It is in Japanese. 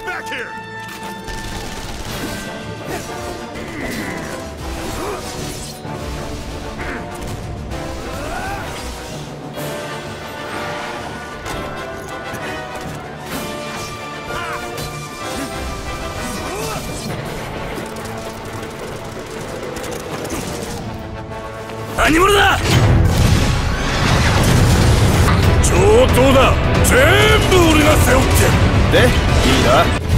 Get back here! 何者だ上等だ。全部俺が背負ってで？wieder.